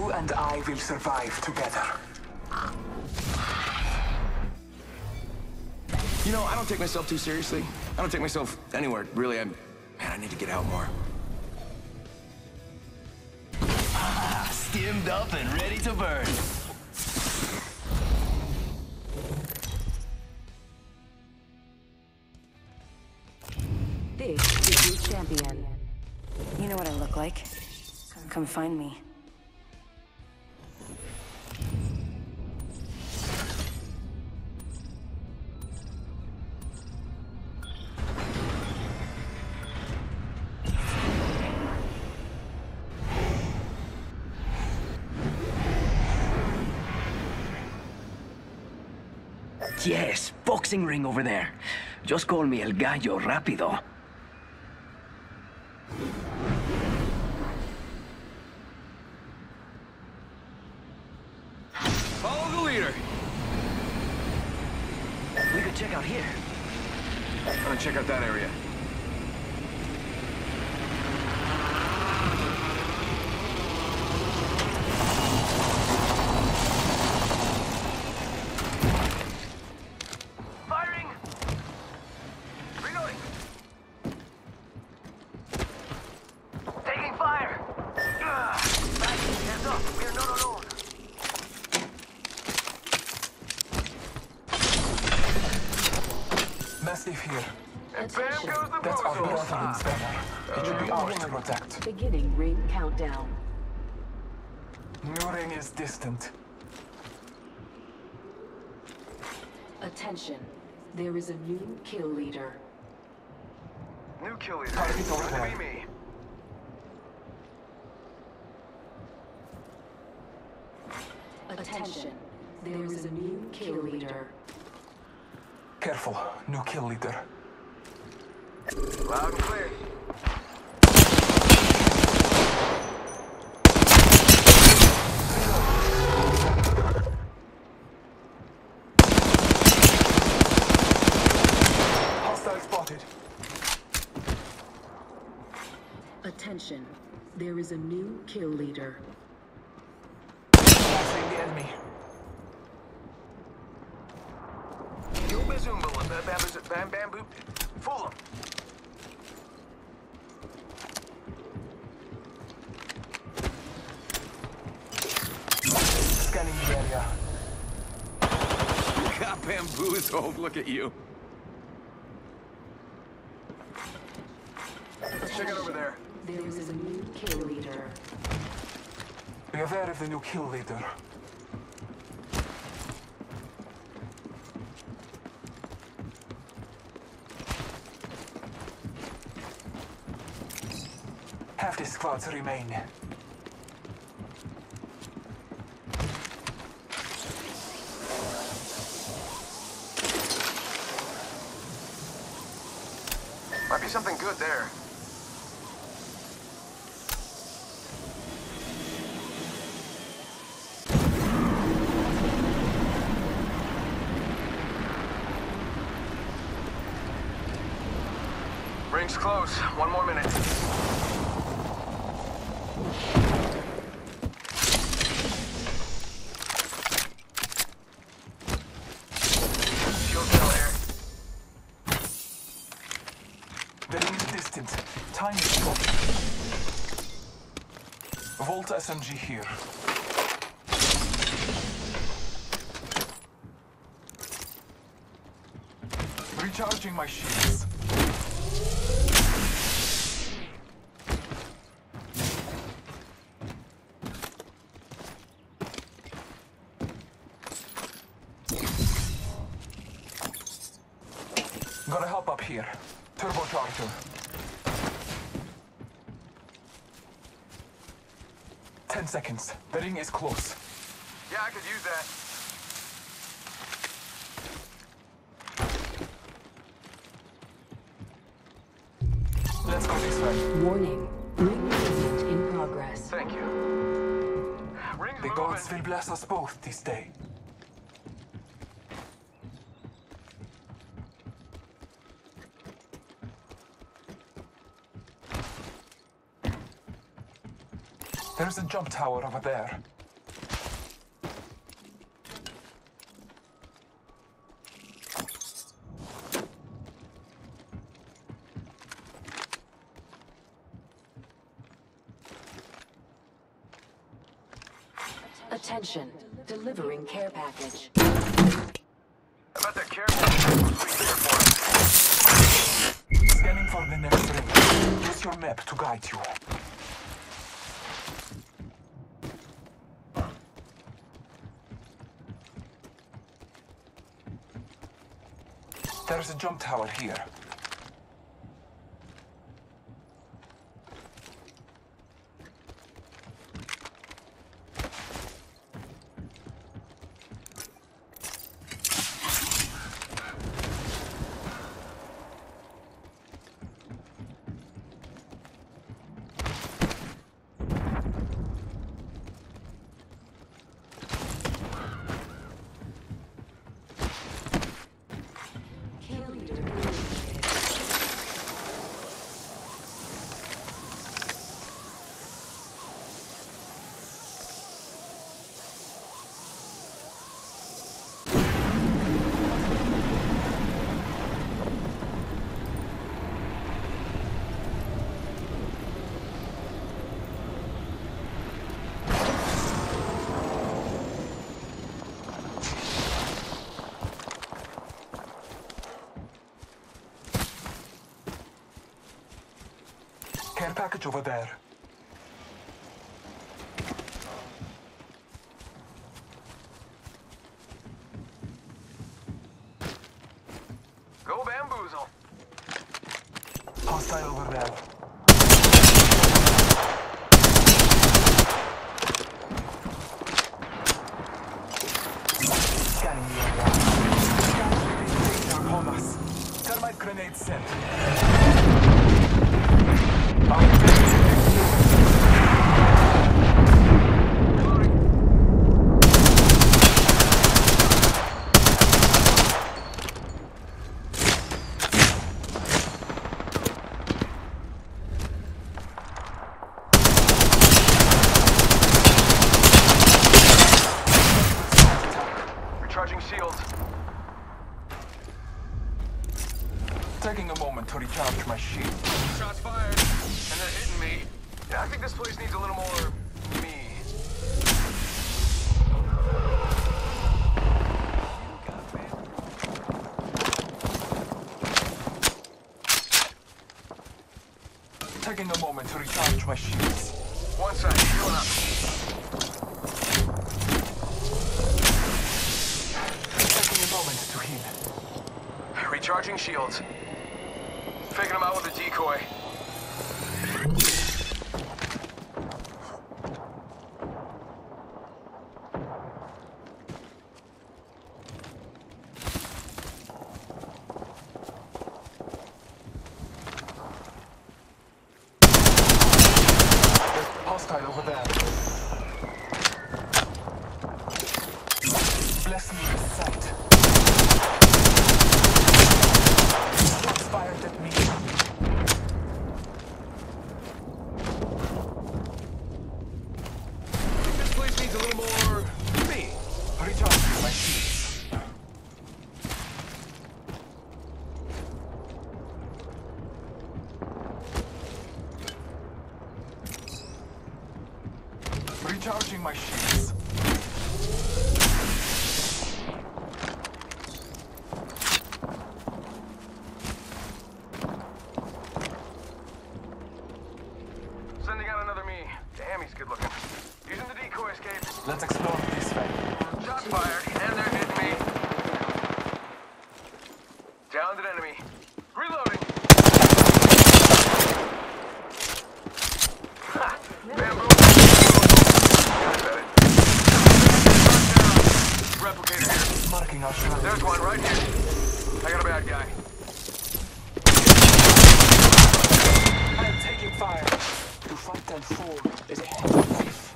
You and I will survive together. You know, I don't take myself too seriously. I don't take myself anywhere, really. I'm... man, I need to get out more. Skimmed up and ready to burn. This is your champion. You know what I look like. Come find me. Yes, boxing ring over there. Just call me El Gallo Rápido. Follow the leader. We could check out here. I'm gonna check out that area. Massive here. And bam goes the That's our bullseye. brother's banner. It should be uh, ours to protect. Beginning ring countdown. New ring is distant. Attention. There is a new kill leader. New kill leader. Target over Gonna there. be me. Attention. There is a new kill leader. Careful, new kill leader. Loud and clear. Hostile spotted. Attention. There is a new kill leader. Scanning the area. Got bamboozled. Oh, look at you. Check it over there. There is a new kill leader. Be aware of the new kill leader. Half the squads remain. Might be something good there. Ring's close. One more minute. Shield cell here. The ring is distant. Time is short. Volta SMG here. Recharging my shields. Gotta help up here. Turbocharger. Ten seconds. The ring is close. Yeah, I could use that. Let's go this way. Warning. Ring movement in progress. Thank you. Ring's The moving. gods will bless us both this day. There's a jump tower over there. Attention. Delivering care package. About that care package. Sweet care for us. Scanning for the next ring. Use your map to guide you. There's a jump tower here. Package over there. Go bamboozle. Hostile over there. Scanning the area. Danger upon us. Thermite grenade sent. Recharging shields. Taking a moment to recharge my shield. Shots fired. And they're hitting me. Yeah, I think this place needs a little more me. Taking a moment to recharge my shields. One side, healing up. Taking a moment to heal. Recharging shields. Faking them out with a decoy. Hostile over there. Bless me with sight. Shots fired at me. This place needs a little more me. Recharging my shields. Recharging my shields. Sending out another me. Damn, he's good looking. Using the decoy escape. Let's explore Marking our surroundings. There's one right here. I got a bad guy. I am taking fire. To fight and fall is a